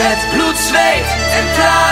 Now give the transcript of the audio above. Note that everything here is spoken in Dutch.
Met bloed, zweet en tranen.